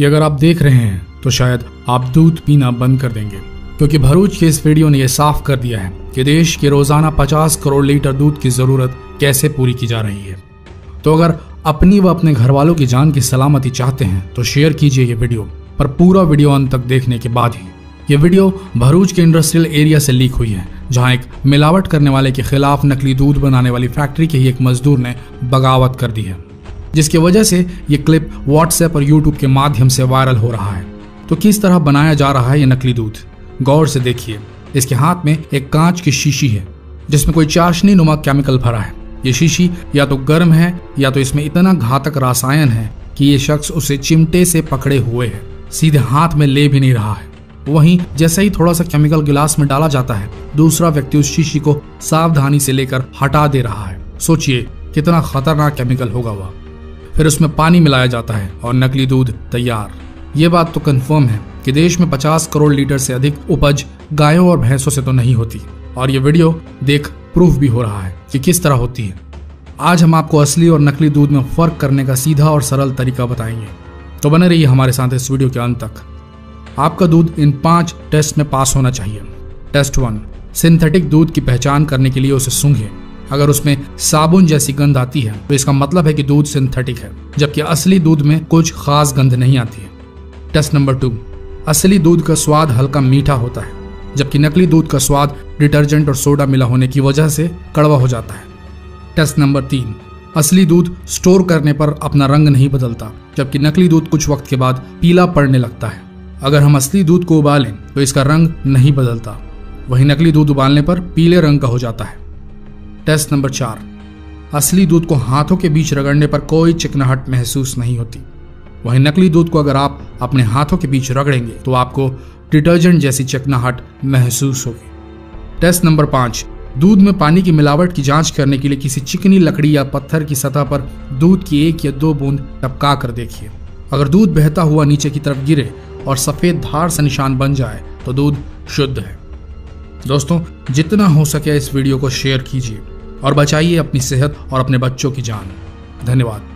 ये अगर आप देख रहे हैं तो शायद आप दूध पीना बंद कर देंगे। क्योंकि भरूच के इस वीडियो ने यह साफ़ कर दिया है कि देश के रोज़ाना 50 करोड़ लीटर दूध की ज़रूरत कैसे पूरी की जा रही है। तो अगर अपनी व अपने घर वालों की जान की सलामती चाहते हैं तो शेयर कीजिए ये वीडियो, पर पूरा वीडियो अंत तक देखने के बाद ही। ये वीडियो भरूच के इंडस्ट्रियल एरिया से लीक हुई है, जहाँ एक मिलावट करने वाले के खिलाफ नकली दूध बनाने वाली फैक्ट्री के ही एक मजदूर ने बगावत कर दी है। जिसकी वजह से ये क्लिप व्हाट्सएप और यूट्यूब के माध्यम से वायरल हो रहा है। तो किस तरह बनाया जा रहा है ये नकली दूध? गौर से देखिए। इसके हाथ में एक कांच की शीशी है, जिसमें कोई चाशनी नुमा केमिकल भरा है। ये शीशी या तो गर्म है या तो इसमें इतना घातक रसायन है कि ये शख्स उसे चिमटे से पकड़े हुए है। सीधे हाथ में ले भी नहीं रहा है। वहीं जैसे ही थोड़ा सा केमिकल गिलास में डाला जाता है, दूसरा व्यक्ति उस शीशी को सावधानी से लेकर हटा दे रहा है। सोचिए, कितना खतरनाक केमिकल होगा वह। फिर उसमें पानी मिलाया जाता है और नकली दूध तैयार। ये बात तो कंफर्म है कि देश में 50 करोड़ लीटर से अधिक उपज गायों और भैंसों से तो नहीं होती। और ये वीडियो देख प्रूफ भी हो रहा है कि किस तरह होती है। आज हम आपको असली और नकली दूध में फ़र्क करने का सीधा और सरल तरीका बताएँगे। तो बने रहिए हमारे साथ इस वीडियो के अंत तक। आपका दूध इन पाँच टेस्ट में पास होना चाहिए। टेस्ट वन सिंथेटिक दूध की पहचान करने के लिए उसे सूंघे। अगर उसमें साबुन जैसी गंध आती है तो इसका मतलब है कि दूध सिंथेटिक है, जबकि असली दूध में कुछ खास गंध नहीं आती है। टेस्ट नंबर टू असली दूध का स्वाद हल्का मीठा होता है, जबकि नकली दूध का स्वाद डिटर्जेंट और सोडा मिला होने की वजह से कड़वा हो जाता है। टेस्ट नंबर तीन असली दूध स्टोर करने पर अपना रंग नहीं बदलता, जबकि नकली दूध कुछ वक्त के बाद पीला पड़ने लगता है। अगर हम असली दूध को उबालें तो इसका रंग नहीं बदलता। वही नकली दूध उबालने पर पीले रंग का हो जाता है। टेस्ट नंबर चार। असली दूध को हाथों के बीच रगड़ने पर कोई चिकनाहट महसूस नहीं होती। वहीं नकली दूध को अगर आप अपने हाथों के बीच रगड़ेंगे तो आपको डिटर्जेंट जैसी चिकनाहट महसूस होगी। टेस्ट नंबर पाँच। दूध में पानी की मिलावट की जाँच करने के लिए किसी चिकनी लकड़ी या पत्थर की सतह पर दूध की एक या दो बूंद टपका कर देखिए। अगर दूध बहता हुआ नीचे की तरफ़ गिरे और सफ़ेद धार से निशान बन जाए तो दूध शुद्ध है। दोस्तों, जितना हो सके इस वीडियो को शेयर कीजिए। और बचाइए अपनी सेहत और अपने बच्चों की जान। धन्यवाद।